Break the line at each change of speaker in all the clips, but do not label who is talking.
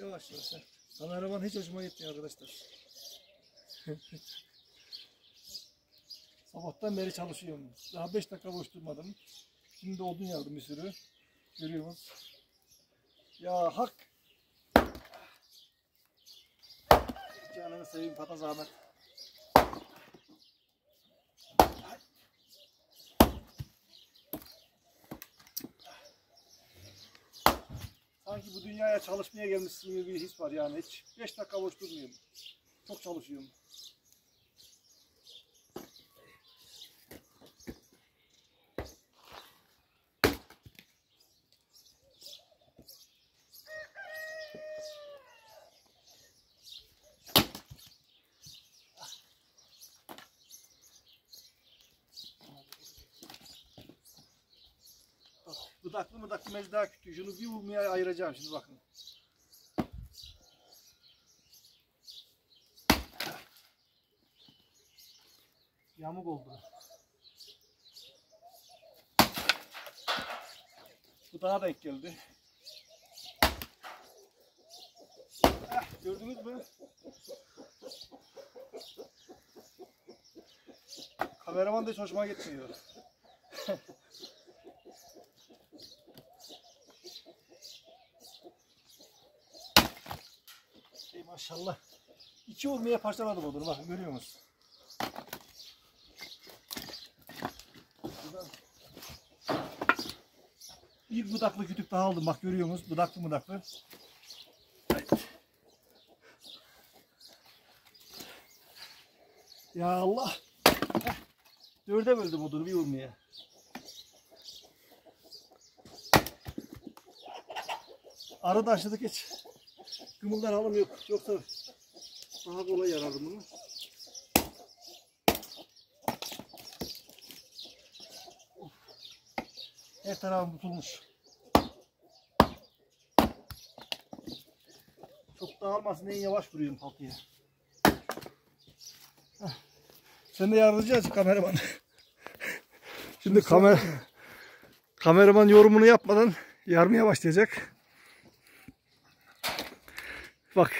yavaş yavaş. Kameraman hiç hoşuma gitmiyor arkadaşlar. Sabahtan beri çalışıyorum. Daha 5 dakika boş durmadım. Şimdi odun yardım bir sürü. Görüyorsunuz. Ya hak. Canını seveyim pata zahmet. Sanki bu dünyaya çalışmaya gelmişsin gibi bir his var yani. Hiç 5 dakika boş durmuyorum. Çok çalışıyorum. Budaklı mıdaklı mecda kütüğü. Şunu bir vurmaya ayıracağım şimdi bakın. Yamuk oldu. Bu daha denk geldi. Eh, gördünüz mü? Kameraman da hiç hoşuma gitmiyor. maşallah. İki olmaya parçaladım odunu bakın görüyor musunuz? Bir budaklı kütük daha aldım bak görüyor musunuz? Budaklı budaklı. Ya Allah. Dörde böldüm odunu bir vurmaya. Arı taşladık hiç. Kımıldar alım yok. Yoksa daha kolay yarardım bunu. Of. Her tarafım tutulmuş. Çok dağılmasın en yavaş vuruyorum halkaya. Heh. Sen de yardımcı aç kameraman. Şimdi kamer kameraman yorumunu yapmadan yarmaya başlayacak. Bak.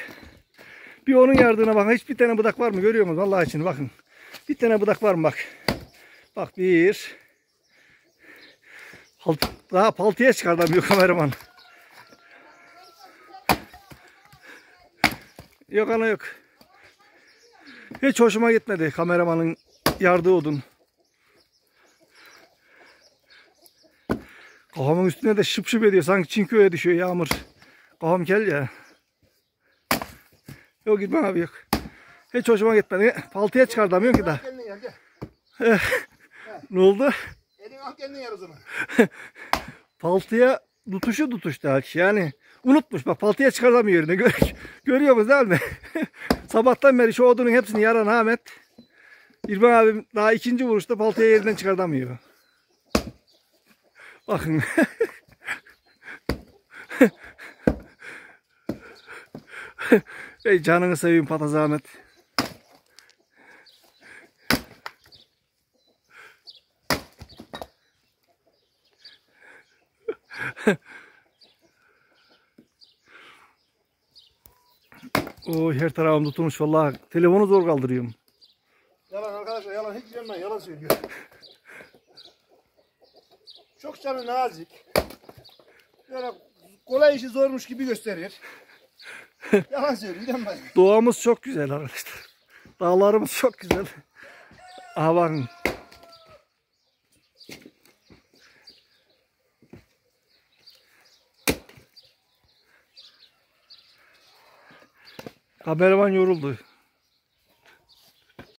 Bir onun yardığına bakın. Hiçbir tane budak var mı? Görüyor musunuz? Vallahi için bakın. Bir tane budak var mı bak. Bak bir. Palt daha paltıya çıkartamıyor kameraman. Yok ana yok. Hiç hoşuma gitmedi kameramanın yardığı odun. Kafamın üstüne de şıp şıp ediyor. Sanki Çinkö'ye düşüyor yağmur. Kafam kel ya. Yok gitmem abi yok. Hiç hoşuma gitmedi. Paltıya çıkartamıyorum ki daha.
Kendin yer gel.
Ne oldu?
Elini al kendin yer o zaman.
Paltıya tutuşu tutuştu Hak. Yani unutmuş bak paltıya çıkartamıyor yerine. Gör, görüyor musunuz değil mi? Sabahtan beri şu odunun hepsini yaran Ahmet. İrfan abim daha ikinci vuruşta paltıya yerinden çıkartamıyor. Bakın. Ey canını seveyim Pataz Ahmet. O her tarafım tutulmuş vallahi. Telefonu zor kaldırıyorum.
Yalan arkadaşlar yalan hiç bilmem yalan söylüyor. Çok canı nazik. Böyle kolay işi zormuş gibi gösterir. yalan söylüyor inanmayın.
Doğamız çok güzel arkadaşlar. Dağlarımız çok güzel. Aha bakın. Kameraman yoruldu.